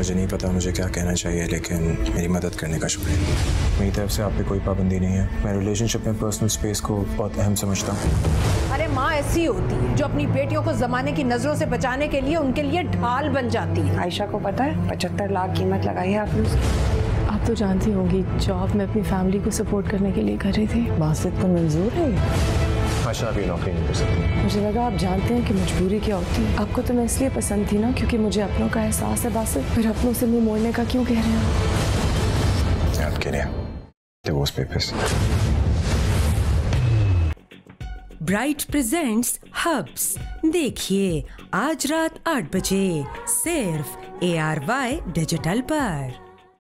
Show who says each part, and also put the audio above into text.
Speaker 1: मुझे नहीं पता मुझे क्या कहना चाहिए लेकिन मेरी मदद करने का शुक्रिया। मेरी तरफ़ से आप पे कोई पाबंदी नहीं है। मैं रिलेशनशिप में पर्सनल स्पेस को बहुत अहम समझता हूँ।
Speaker 2: अरे माँ ऐसी होती है जो अपनी बेटियों को जमाने की नज़रों से बचाने के लिए उनके लिए ढाल बन जाती है।
Speaker 3: आयशा को पता है? पचहत्तर लाख कीमत लगाई है आपने उसकी।
Speaker 4: आप तो जानती होंगी जॉब में अपनी फैमिली को सपोर्ट करने के लिए कर रही थी।
Speaker 3: बासित को मंजूर है।
Speaker 1: आशा अभी नौकरी नहीं कर सकती।
Speaker 4: मुझे लगा आप जानते हैं कि मजबूरी क्या होती है। आपको तो मैं इसलिए पसंद थी ना क्योंकि मुझे अपनों का एहसास है बासित फिर अपनों से मुँह मोड़ने का क्यों कह रहे हैं
Speaker 1: याद के लिए divorce papers
Speaker 5: Bright presents Hubs देखिए आज रात आठ बजे सिर्फ़ ए आर वाई डिजिटल पर।